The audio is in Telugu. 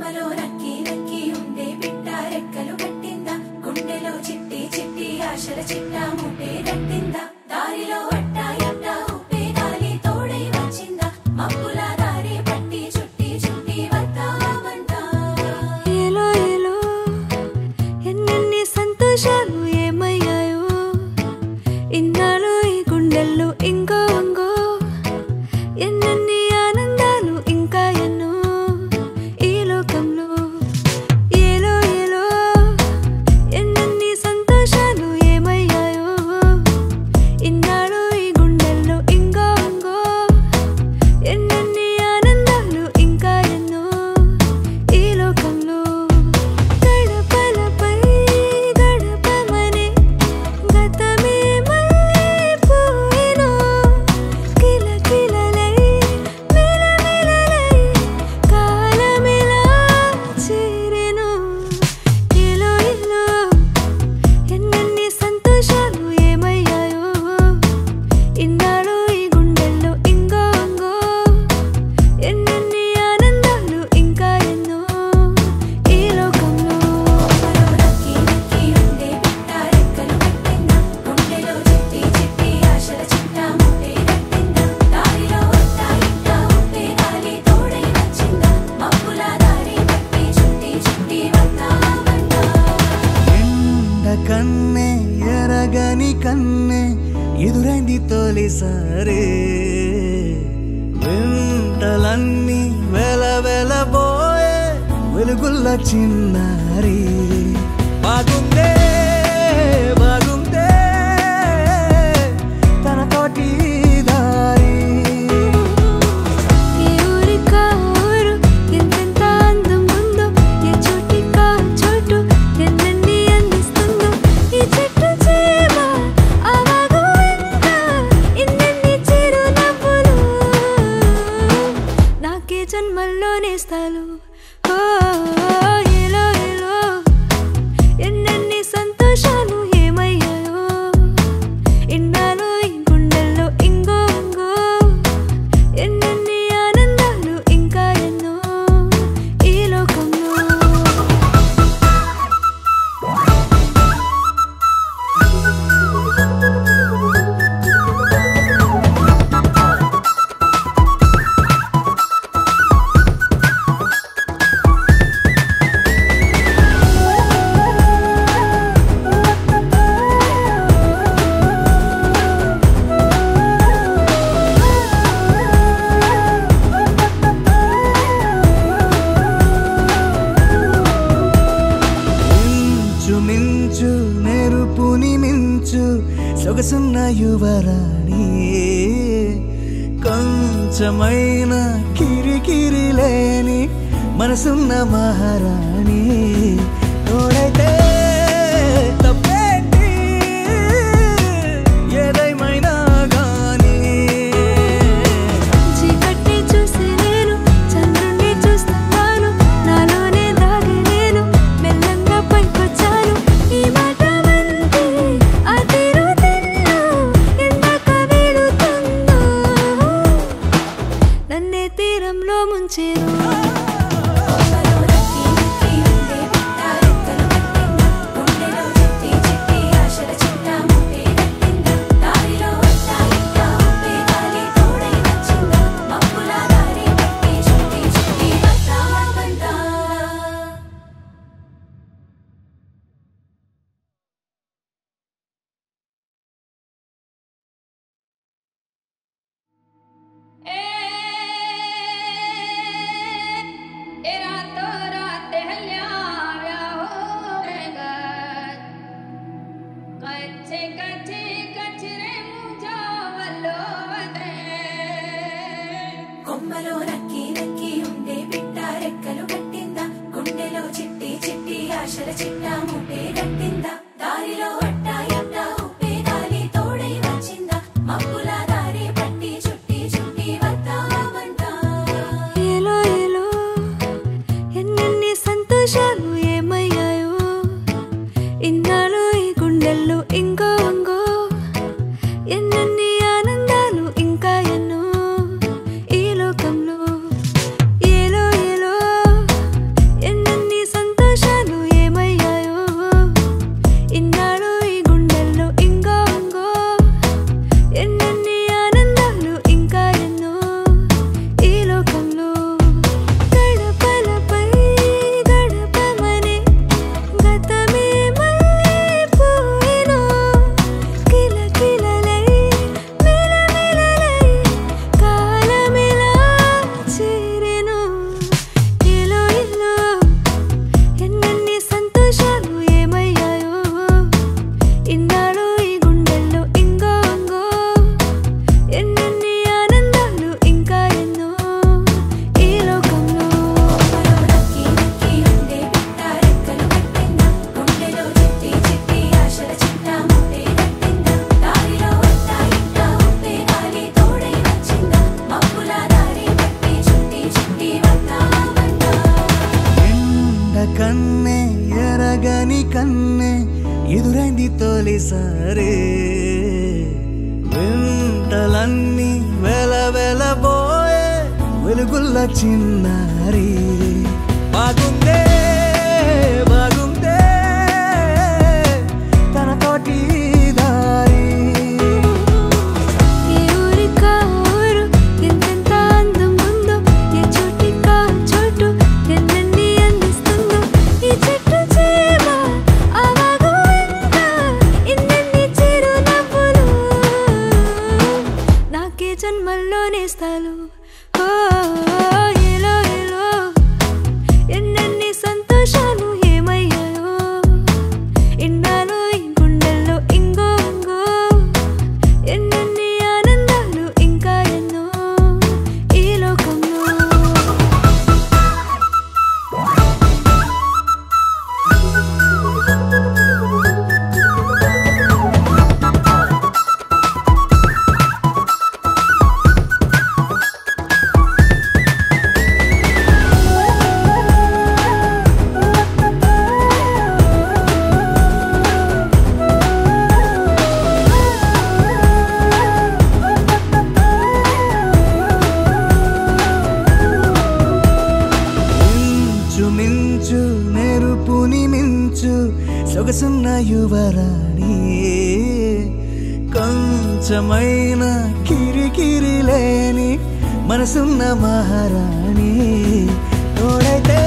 కుంభలో రక్కి రక్కి ఉండే బిడ్డ రెక్కలు కట్టిందా? గుండెలో చిట్టి చిట్టి ఆశల చిట్టా ముట్టే రట్టిందా దారిలో సరే. వింటలన్నీ వెల వెలబోయే వెలుగుల్ల చిన్నారీ. బాగుందే కొంచెమైన కిరికిరి లేని మనసున్న మహారాణి. తోడైతే కొమ్మలో రక్కి రక్కి ఉండే బిడ్డ రెక్కలు కట్టిందా? గుండెలో చిట్టి చిట్టి ఆశల చిట్టా ముట్టే కన్నే ఎదురైంది తొలిసారే వెంటలన్నీ వెల వెలబోయే వెలుగుల్ల చిన్నారి malo en esta చూడొచ్చు సొగసున్న యువరాణి కొంచెమైన కిరికిరి లేని మనసున్న మహారాణి. తోడైతే